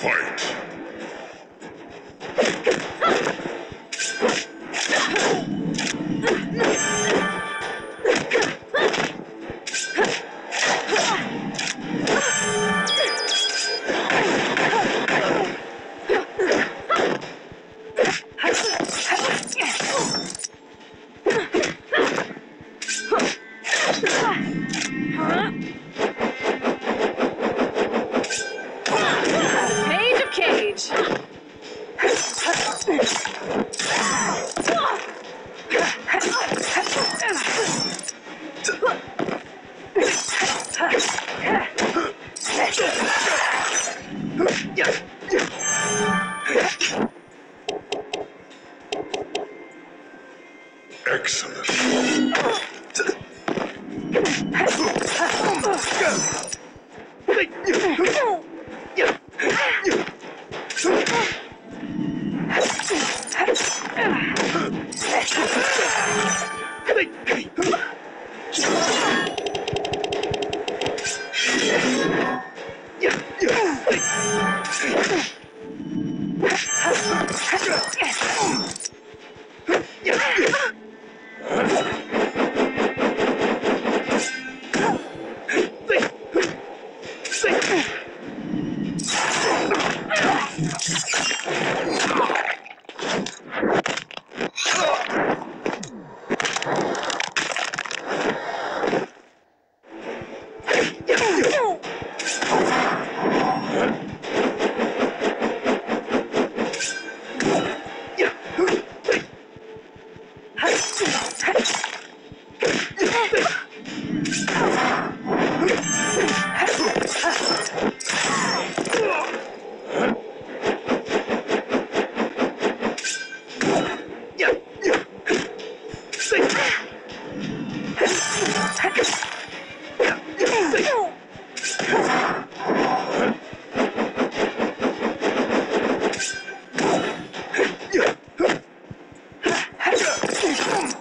Fight! Excellent. Finish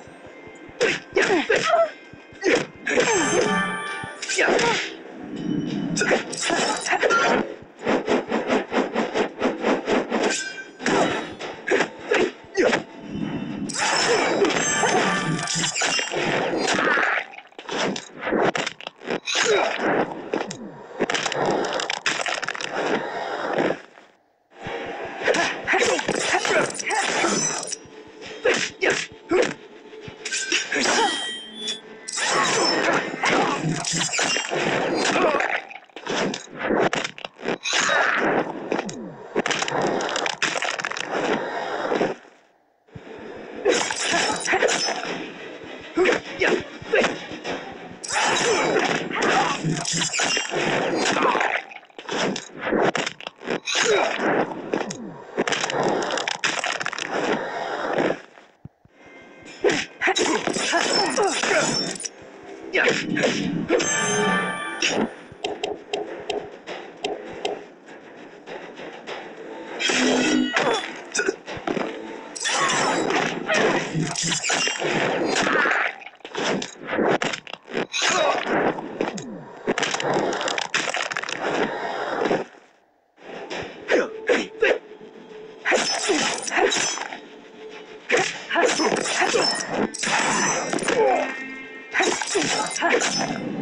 Ha!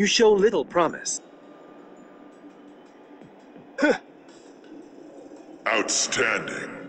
You show little promise. Outstanding.